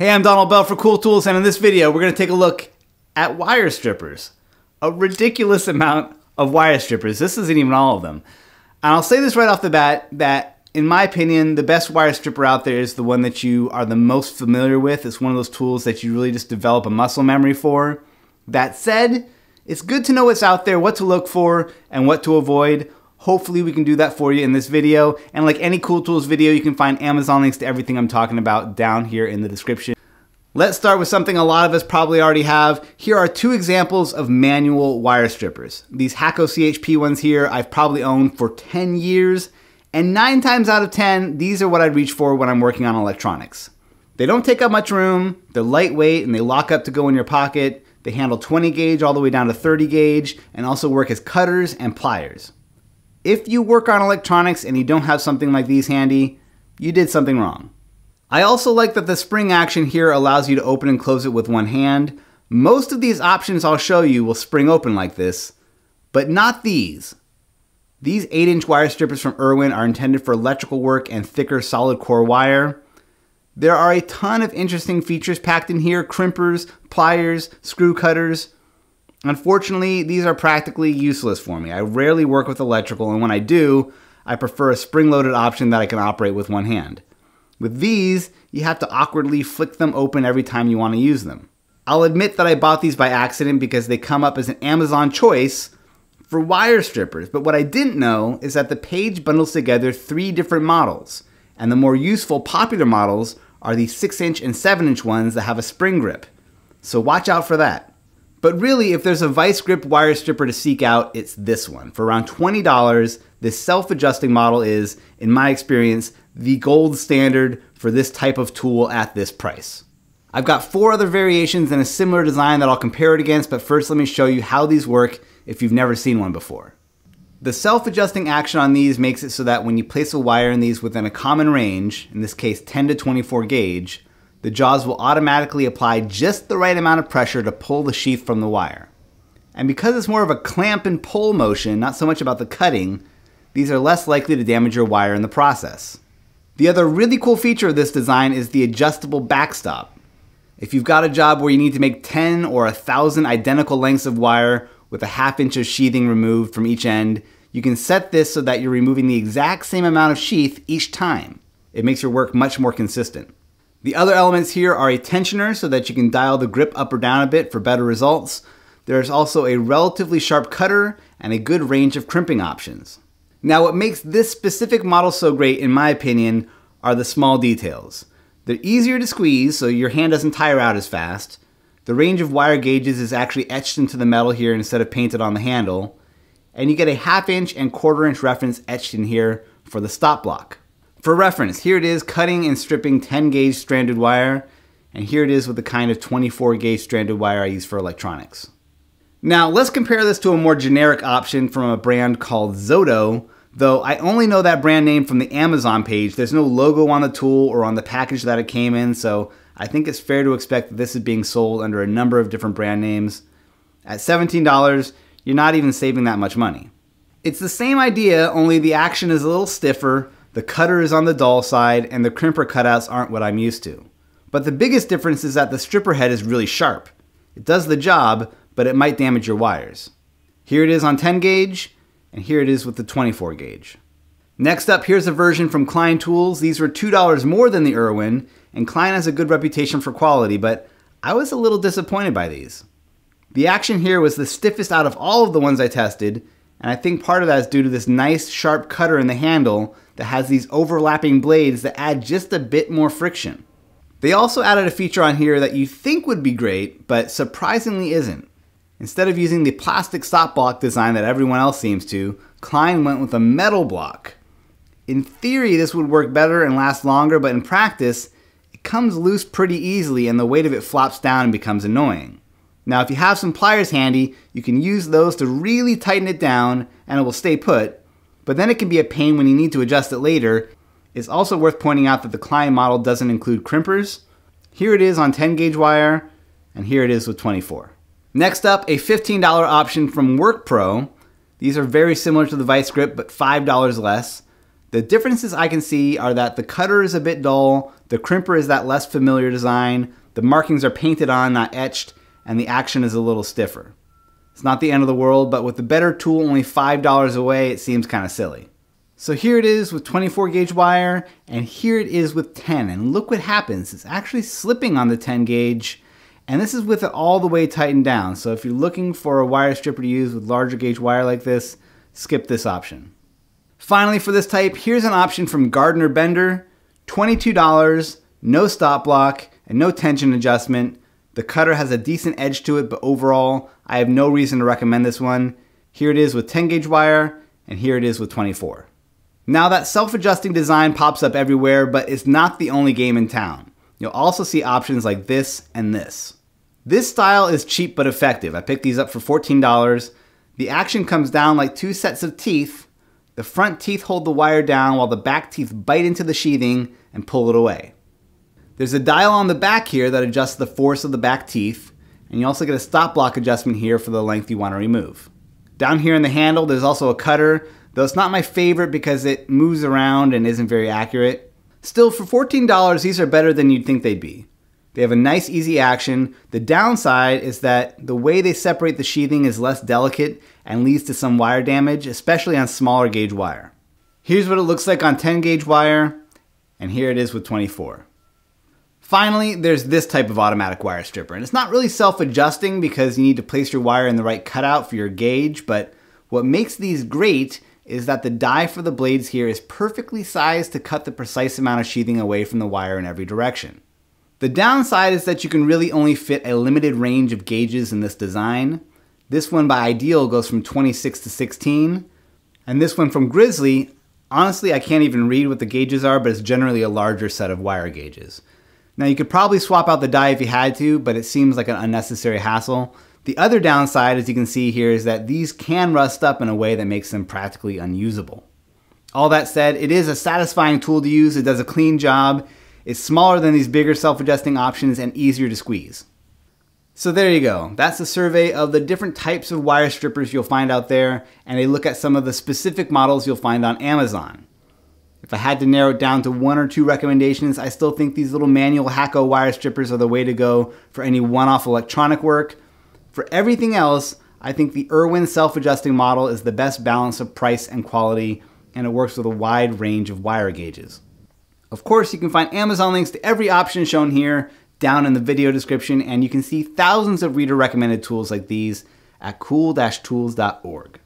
Hey, I'm Donald Bell for Cool Tools, and in this video, we're going to take a look at wire strippers. A ridiculous amount of wire strippers. This isn't even all of them. And I'll say this right off the bat that, in my opinion, the best wire stripper out there is the one that you are the most familiar with. It's one of those tools that you really just develop a muscle memory for. That said, it's good to know what's out there, what to look for, and what to avoid. Hopefully we can do that for you in this video. And like any Cool Tools video, you can find Amazon links to everything I'm talking about down here in the description. Let's start with something a lot of us probably already have. Here are two examples of manual wire strippers. These Hakko CHP ones here I've probably owned for 10 years, and 9 times out of 10, these are what I'd reach for when I'm working on electronics. They don't take up much room, they're lightweight, and they lock up to go in your pocket. They handle 20 gauge all the way down to 30 gauge, and also work as cutters and pliers. If you work on electronics and you don't have something like these handy, you did something wrong. I also like that the spring action here allows you to open and close it with one hand. Most of these options I'll show you will spring open like this, but not these. These 8 inch wire strippers from Irwin are intended for electrical work and thicker solid core wire. There are a ton of interesting features packed in here, crimpers, pliers, screw cutters. Unfortunately, these are practically useless for me. I rarely work with electrical, and when I do, I prefer a spring-loaded option that I can operate with one hand. With these, you have to awkwardly flick them open every time you want to use them. I'll admit that I bought these by accident because they come up as an Amazon choice for wire strippers, but what I didn't know is that the page bundles together three different models, and the more useful popular models are the 6 inch and 7 inch ones that have a spring grip. So watch out for that. But really, if there's a Vise-Grip wire stripper to seek out, it's this one. For around $20, this self-adjusting model is, in my experience, the gold standard for this type of tool at this price. I've got four other variations in a similar design that I'll compare it against, but first let me show you how these work if you've never seen one before. The self-adjusting action on these makes it so that when you place a wire in these within a common range, in this case 10 to 24 gauge, the jaws will automatically apply just the right amount of pressure to pull the sheath from the wire. And because it's more of a clamp and pull motion, not so much about the cutting, these are less likely to damage your wire in the process. The other really cool feature of this design is the adjustable backstop. If you've got a job where you need to make 10 or 1,000 identical lengths of wire with a half inch of sheathing removed from each end, you can set this so that you're removing the exact same amount of sheath each time. It makes your work much more consistent. The other elements here are a tensioner so that you can dial the grip up or down a bit for better results. There's also a relatively sharp cutter and a good range of crimping options. Now what makes this specific model so great in my opinion are the small details. They're easier to squeeze so your hand doesn't tire out as fast. The range of wire gauges is actually etched into the metal here instead of painted on the handle. And you get a half inch and quarter inch reference etched in here for the stop block. For reference, here it is cutting and stripping 10 gauge stranded wire, and here it is with the kind of 24 gauge stranded wire I use for electronics. Now let's compare this to a more generic option from a brand called Zoto, though I only know that brand name from the Amazon page. There's no logo on the tool or on the package that it came in, so I think it's fair to expect that this is being sold under a number of different brand names. At $17, you're not even saving that much money. It's the same idea, only the action is a little stiffer, the cutter is on the dull side, and the crimper cutouts aren't what I'm used to. But the biggest difference is that the stripper head is really sharp. It does the job, but it might damage your wires. Here it is on 10 gauge, and here it is with the 24 gauge. Next up, here's a version from Klein Tools. These were $2 more than the Irwin, and Klein has a good reputation for quality, but I was a little disappointed by these. The action here was the stiffest out of all of the ones I tested, and I think part of that is due to this nice sharp cutter in the handle that has these overlapping blades that add just a bit more friction. They also added a feature on here that you think would be great, but surprisingly isn't. Instead of using the plastic stop block design that everyone else seems to, Klein went with a metal block. In theory, this would work better and last longer, but in practice, it comes loose pretty easily and the weight of it flops down and becomes annoying. Now, if you have some pliers handy, you can use those to really tighten it down and it will stay put, but then it can be a pain when you need to adjust it later. It's also worth pointing out that the Klein model doesn't include crimpers. Here it is on 10 gauge wire, and here it is with 24. Next up, a $15 option from WorkPro. These are very similar to the Vise-Grip, but $5 less. The differences I can see are that the cutter is a bit dull, the crimper is that less familiar design, the markings are painted on, not etched, and the action is a little stiffer. It's not the end of the world, but with the better tool only $5 away, it seems kind of silly. So here it is with 24 gauge wire, and here it is with 10. And look what happens. It's actually slipping on the 10 gauge, and this is with it all the way tightened down. So if you're looking for a wire stripper to use with larger gauge wire like this, skip this option. Finally for this type, here's an option from Gardner Bender. $22, no stop block, and no tension adjustment. The cutter has a decent edge to it, but overall, I have no reason to recommend this one. Here it is with 10 gauge wire, and here it is with 24. Now that self-adjusting design pops up everywhere, but it's not the only game in town. You'll also see options like this and this. This style is cheap but effective. I picked these up for $14. The action comes down like two sets of teeth. The front teeth hold the wire down while the back teeth bite into the sheathing and pull it away. There's a dial on the back here that adjusts the force of the back teeth, and you also get a stop block adjustment here for the length you want to remove. Down here in the handle, there's also a cutter, though it's not my favorite because it moves around and isn't very accurate. Still, for $14, these are better than you'd think they'd be. They have a nice easy action. The downside is that the way they separate the sheathing is less delicate and leads to some wire damage, especially on smaller gauge wire. Here's what it looks like on 10 gauge wire, and here it is with 24. Finally, there's this type of automatic wire stripper, and it's not really self-adjusting because you need to place your wire in the right cutout for your gauge, but what makes these great is that the die for the blades here is perfectly sized to cut the precise amount of sheathing away from the wire in every direction. The downside is that you can really only fit a limited range of gauges in this design. This one by Ideal goes from 26 to 16, and this one from Grizzly, honestly I can't even read what the gauges are, but it's generally a larger set of wire gauges. Now you could probably swap out the die if you had to, but it seems like an unnecessary hassle. The other downside, as you can see here, is that these can rust up in a way that makes them practically unusable. All that said, it is a satisfying tool to use. It does a clean job. It's smaller than these bigger self-adjusting options and easier to squeeze. So there you go. That's a survey of the different types of wire strippers you'll find out there and a look at some of the specific models you'll find on Amazon. If I had to narrow it down to one or two recommendations, I still think these little manual Hakko wire strippers are the way to go for any one-off electronic work. For everything else, I think the Irwin self-adjusting model is the best balance of price and quality, and it works with a wide range of wire gauges. Of course, you can find Amazon links to every option shown here down in the video description, and you can see thousands of reader recommended tools like these at cool-tools.org.